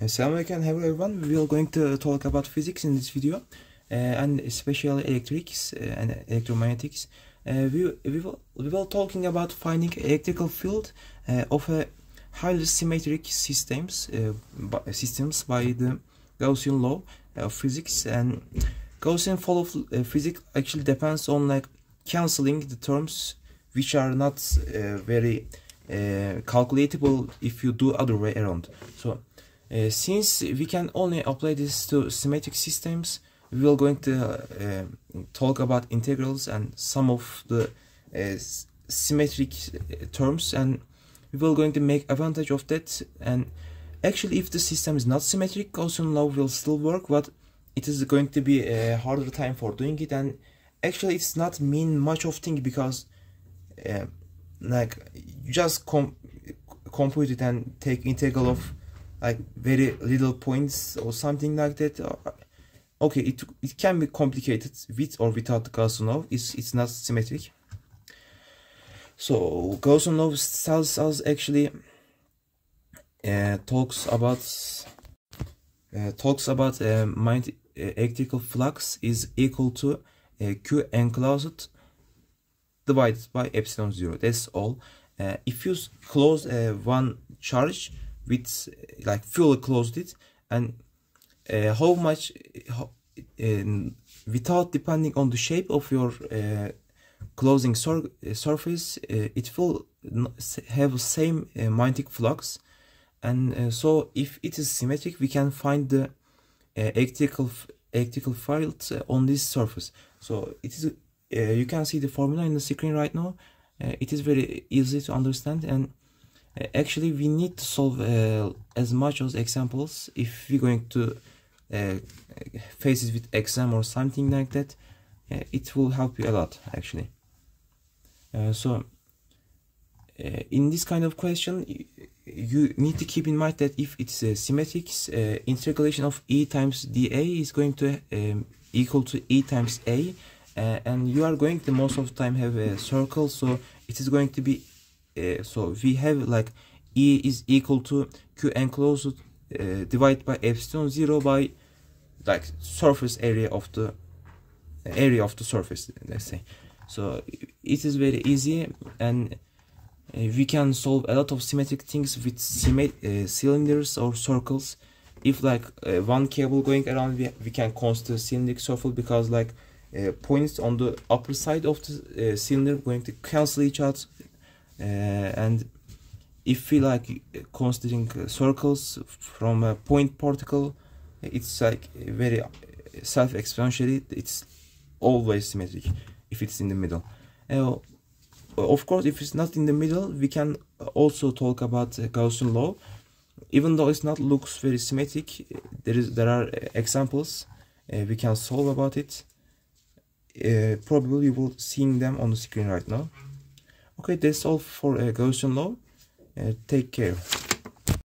Assalamualaikum hello everyone. We are going to talk about physics in this video uh, and especially electrics uh, and electromagnetics. Uh, we, we, will, we talking about finding electrical field uh, of a highly symmetric systems uh, by, systems by the Gaussian law of physics and Gaussian law of uh, physics actually depends on like canceling the terms which are not very calculatable if you do other way around. So uh, since we can only apply this to symmetric systems, we are going to uh, talk about integrals and some of the uh, symmetric terms and we will going to make advantage of that. And actually if the system is not symmetric Gaussian law will still work but it is going to be a harder time for doing it. And actually it's not mean much of thing because uh, like you just com compute it and take integral of like very little points or something like that. Uh, okay it it can be complicated with or without the Gaussian law it's it's not symmetric. So Gaussian law tells us actually uh, talks about uh, talks about uh, mind uh, electrical flux is equal to uh, q enclosed divided by epsilon zero. That's all. If you close one charge with like fully closed it and uh, how much how, uh, without depending on the shape of your uh, closing sur uh, surface uh, it will have same uh, magnetic flux. And so if it is symmetric we can find the electrical electrical field on this surface. So it is you can see the formula in the screen right now. It is very easy to understand and actually we need to solve uh, as much as examples. If we're going to uh, face it with exam or something like that uh, it will help you a lot actually. Uh, so uh, in this kind of question you need to keep in mind that if it's a symmetric integration of e times dA is going to um, equal to e times a and you are going to most of the time have a circle so it is going to be uh, so we have like E is equal to Q enclosed uh, divided by epsilon 0 by like surface area of the area of the surface let's say. So it is very easy and uh, we can solve a lot of symmetric things with uh, cylinders or circles. If like uh, one cable going around we, we can consider cylindric circle because like uh, points on the upper side of the uh, cylinder going to cancel each other and if we like considering circles from a point particle it's like very self-explanatory. It's always symmetric if it's in the middle. Uh, of course if it's not in the middle we can also talk about Gaussian law. Even though it's not looks very symmetric there is there are examples uh, we can solve about it. Uh, probably you will seeing them on the screen right now Okay, that's all for uh, Gaussian law. Uh, take care.